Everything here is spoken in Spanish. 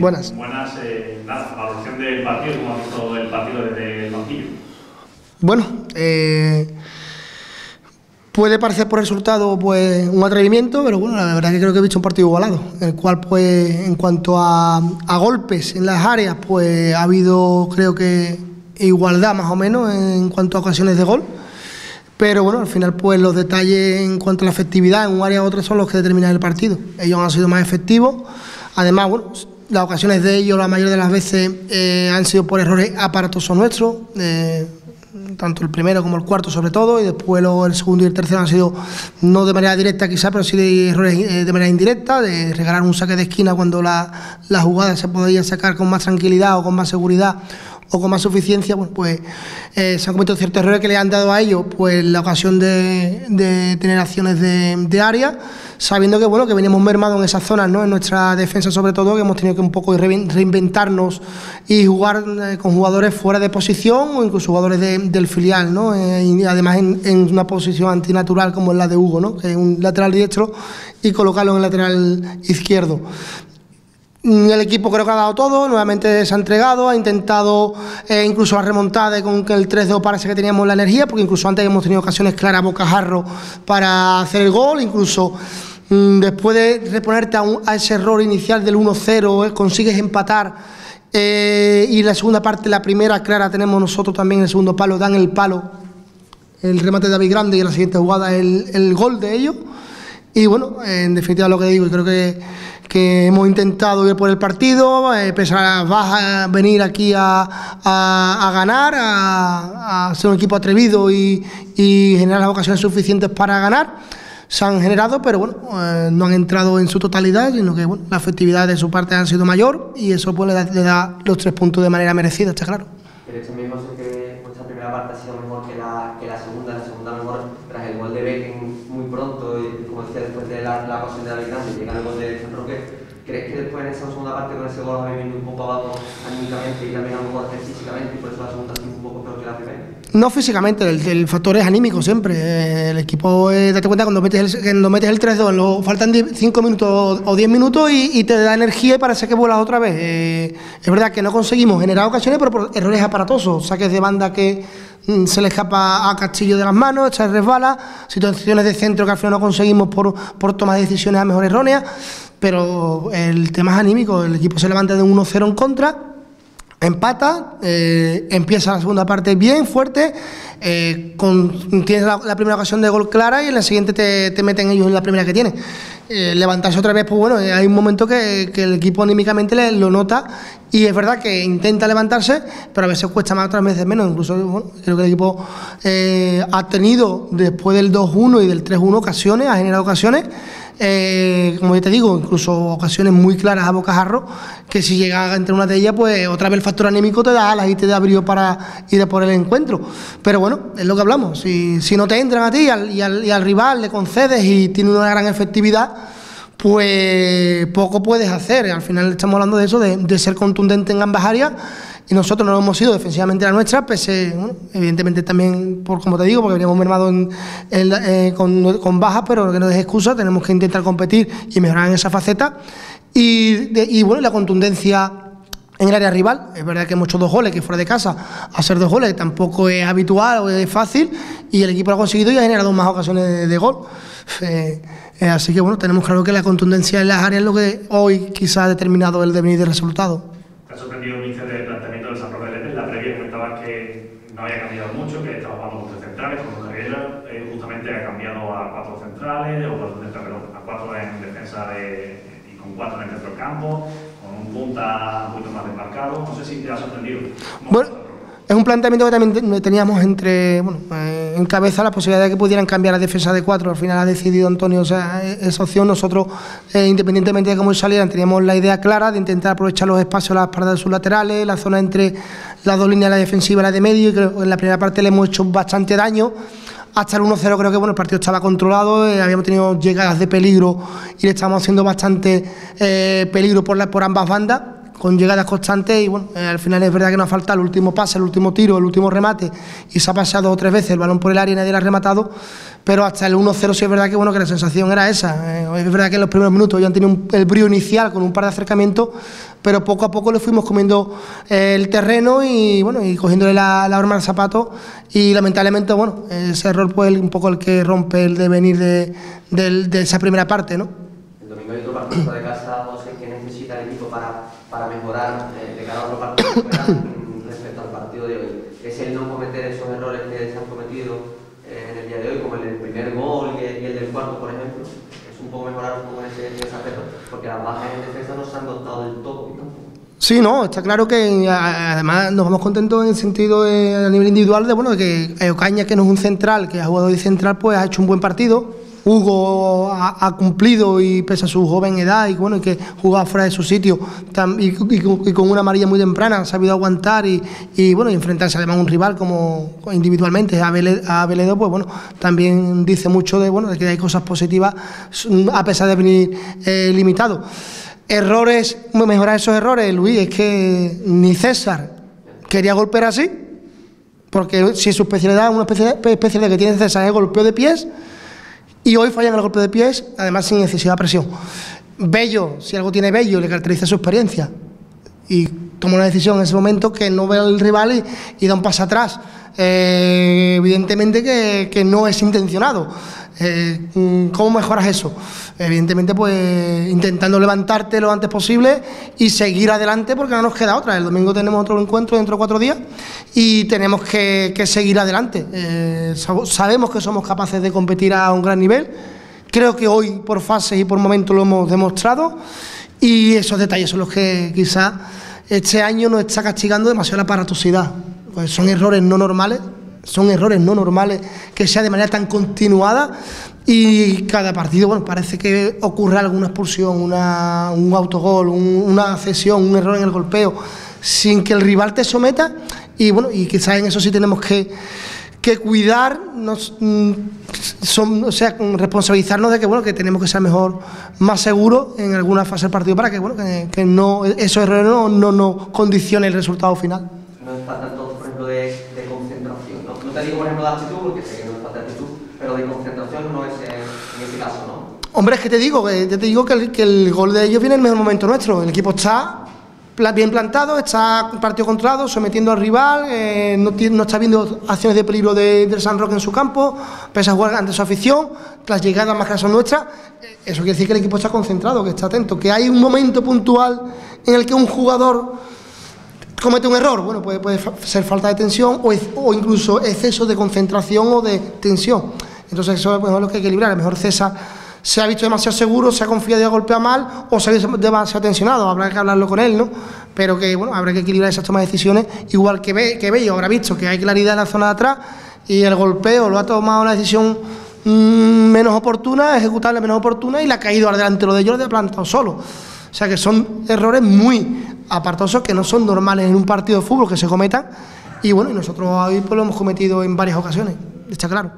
buenas. Buenas, eh, nada, valoración del partido, ¿cómo ha visto el partido desde el banquillo? Bueno, eh, puede parecer por resultado pues un atrevimiento, pero bueno, la verdad que creo que he visto un partido igualado, en el cual pues en cuanto a, a golpes en las áreas, pues ha habido creo que igualdad más o menos en cuanto a ocasiones de gol. Pero bueno, al final pues los detalles en cuanto a la efectividad en un área u otra son los que determinan el partido. Ellos han sido más efectivos. Además, bueno, las ocasiones de ellos la mayoría de las veces eh, han sido por errores aparatosos nuestros. Eh, tanto el primero como el cuarto sobre todo, y después luego el segundo y el tercero han sido no de manera directa quizá, pero sí de errores eh, de manera indirecta, de regalar un saque de esquina cuando la, la jugada se podía sacar con más tranquilidad o con más seguridad o con más suficiencia, bueno, pues eh, se han cometido ciertos errores que le han dado a ellos pues la ocasión de, tener acciones de, área, sabiendo que bueno que veníamos mermados en esas zonas, ¿no? en nuestra defensa sobre todo, que hemos tenido que un poco reinventarnos y jugar eh, con jugadores fuera de posición o incluso jugadores de, del filial, ¿no? Eh, y además en, en, una posición antinatural como es la de Hugo, ¿no? que es un lateral diestro y colocarlo en el lateral izquierdo. El equipo creo que ha dado todo, nuevamente se ha entregado, ha intentado eh, incluso la remontada con que el 3-2 parece que teníamos la energía, porque incluso antes hemos tenido ocasiones claras bocajarro para hacer el gol, incluso mmm, después de reponerte a, un, a, ese error inicial del 1-0, eh, consigues empatar eh, y la segunda parte, la primera clara tenemos nosotros también, el segundo palo, dan el palo, el remate de David Grande y en la siguiente jugada el, el gol de ellos. Y bueno, en definitiva lo que digo, creo que que hemos intentado ir por el partido, eh, pese a las venir aquí a, a, ganar, a, a, ser un equipo atrevido y, generar las ocasiones suficientes para ganar. Se han generado, pero bueno, eh, no han entrado en su totalidad, sino que bueno, la efectividad de su parte han sido mayor y eso pues le da, los tres puntos de manera merecida, está claro. Pero también sé que parte ha sido mejor que la, que la segunda, la segunda mejor tras el gol de Beckham muy pronto, y como decía, después de la, la ocasión de David Grande, llega el gol de San Roque. ¿Crees que después en esa segunda parte con ese gol habéis venido un poco abajo anímicamente y también a lo mejor físicamente y por eso la segunda sido un poco peor que la primera? No físicamente, el, el, factor es anímico siempre. El equipo, eh, date cuenta, cuando metes el, cuando metes el 3-2, faltan 5 minutos o 10 minutos y, y, te da energía y parece que vuelas otra vez. Eh, es verdad que no conseguimos generar ocasiones, pero por errores aparatosos, saques de banda que mm, se le escapa a Castillo de las manos, echa resbala, situaciones de centro que al final no conseguimos por, por toma de decisiones a mejor erróneas, pero el tema es anímico, el equipo se levanta de 1-0 en contra empata, eh, empieza la segunda parte bien fuerte, eh, tienes la, primera ocasión de gol clara y en la siguiente te, te meten ellos en la primera que tienen. Eh, levantarse otra vez, pues bueno, hay un momento que, el equipo anímicamente le, lo nota y es verdad que intenta levantarse, pero a veces cuesta más, otras veces menos. Incluso creo que el equipo eh, ha tenido después del 2-1 y del 3-1 ocasiones, ha generado ocasiones. Eh, como yo te digo, incluso ocasiones muy claras a bocajarro, que si llega entre una de ellas, pues otra vez el factor anímico te da alas y te da brío para ir a por el encuentro. Pero bueno, es lo que hablamos. Si, si no te entran a ti y, al, y al, rival le concedes y tiene una gran efectividad, pues poco puedes hacer. Al final estamos hablando de eso, de, ser contundente en ambas áreas y nosotros no hemos sido defensivamente la nuestra, pese, bueno, evidentemente también, por como te digo, porque veníamos mermados en, eh, con, con bajas, pero que no es excusa, tenemos que intentar competir y mejorar en esa faceta. Y, y bueno, la contundencia en el área rival, es verdad que hemos hecho dos goles, que fuera de casa, hacer dos goles tampoco es habitual o es fácil, y el equipo lo ha conseguido y ha generado más ocasiones de, de gol. Eh, eh, así que bueno, tenemos claro que la contundencia en las áreas es lo que hoy quizá ha determinado el devenir del resultado. ¿Te ha sorprendido el inicio del planteamiento del San Roque de La previa comentabas que no había cambiado mucho, que estaba jugando con tres centrales, con Carriera, eh, justamente ha cambiado a cuatro centrales, o cuatro centrales, perdón, a cuatro en defensa de, con cuatro en el centro campo, con un punta un poquito más desmarcado. No sé si te ha sorprendido. Bueno, es un planteamiento que también teníamos entre bueno, eh, en cabeza la posibilidad de que pudieran cambiar la defensa de cuatro. Al final ha decidido Antonio o sea, esa opción. Nosotros, eh, independientemente de cómo salieran, teníamos la idea clara de intentar aprovechar los espacios, las paradas de sus laterales, la zona entre las dos líneas, la defensiva y la de medio. Y creo que en la primera parte le hemos hecho bastante daño. Hasta el 1-0 creo que bueno, el partido estaba controlado, eh, habíamos tenido llegadas de peligro y le estábamos haciendo bastante eh, peligro por, la, por ambas bandas con llegadas constantes y bueno, eh, al final es verdad que nos falta el último pase, el último tiro, el último remate y se ha pasado tres veces el balón por el área y nadie lo ha rematado, pero hasta el 1-0 sí es verdad que bueno que la sensación era esa. Eh, es verdad que en los primeros minutos ya han tenido el brío inicial con un par de acercamientos, pero poco a poco le fuimos comiendo eh, el terreno y bueno, y cogiéndole la, la horma al zapato y lamentablemente bueno, ese error pues un poco el que rompe el devenir de, de esa primera parte, ¿no? El domingo hay otro partido de casa, necesita el equipo para, para mejorar eh, de cara a otro partido respecto al partido de hoy. Es el no cometer esos errores que se han cometido eh, en el día de hoy, como el del primer gol y el, del cuarto, por ejemplo. Es un poco mejorar un poco en ese, en ese aspecto, porque las bajas en defensa no se han dotado del todo. Sí, no, está claro que además nos vamos contentos en el sentido de, a nivel individual de bueno de que Ocaña, que no es un central, que ha jugado de central, pues ha hecho un buen partido. Hugo ha, cumplido y pese a su joven edad y bueno y que jugaba fuera de su sitio y, con una amarilla muy temprana ha sabido aguantar y, bueno enfrentarse además a un rival como individualmente a, Veledo pues bueno también dice mucho de bueno de que hay cosas positivas a pesar de venir eh, limitado. Errores mejorar esos errores Luis es que ni César quería golpear así porque si su especialidad una especialidad que tiene César es golpeo de pies y hoy fallan el golpe de pies, además sin excesiva presión. Bello, si algo tiene Bello, le caracteriza su experiencia. Y toma una decisión en ese momento que no ve al rival y, da un paso atrás. Eh, evidentemente que, no es intencionado. Eh, ¿Cómo mejoras eso? Evidentemente, pues intentando levantarte lo antes posible y seguir adelante porque no nos queda otra. El domingo tenemos otro encuentro dentro de cuatro días y tenemos que, seguir adelante. Eh, sabemos que somos capaces de competir a un gran nivel. Creo que hoy, por fases y por momentos, lo hemos demostrado y esos detalles son los que quizás este año nos está castigando demasiado la aparatosidad. Pues son errores no normales, son errores no normales que sea de manera tan continuada y cada partido, bueno, parece que ocurre alguna expulsión, una, un autogol, una cesión, un error en el golpeo, sin que el rival te someta y bueno, y quizás en eso sí tenemos que, que cuidarnos, mm, son, o sea, responsabilizarnos de que bueno, que tenemos que ser mejor, más seguros en alguna fase del partido para que bueno, que, no esos errores no, no, no condicionen el resultado final. No es tanto, por ejemplo, de, concentración. ¿no? no que. Hombre, es que te digo, que, te digo que el, que gol de ellos viene en el mejor momento nuestro. El equipo está bien plantado, está partido controlado, sometiendo al rival, eh, no, está viendo acciones de peligro de, del San Roque en su campo, pese a jugar ante su afición, las llegadas más claras son nuestras. Eso quiere decir que el equipo está concentrado, que está atento, que hay un momento puntual en el que un jugador comete un error, bueno, puede, puede ser falta de tensión o, o, incluso exceso de concentración o de tensión. Entonces eso es lo que hay que equilibrar, a lo mejor César se ha visto demasiado seguro, se ha confiado y ha golpeado mal, o se ha visto demasiado tensionado, habrá que hablarlo con él, ¿no? Pero que, bueno, habrá que equilibrar esas tomas de decisiones, igual que, ve, que Bello habrá visto que hay claridad en la zona de atrás y el golpeo lo ha tomado una decisión mm, menos oportuna, ejecutable menos oportuna y le ha caído al delantero de ellos, lo ha plantado solo. O sea que son errores muy apartosos que no son normales en un partido de fútbol que se cometan y bueno, nosotros hoy pues, lo hemos cometido en varias ocasiones, está claro.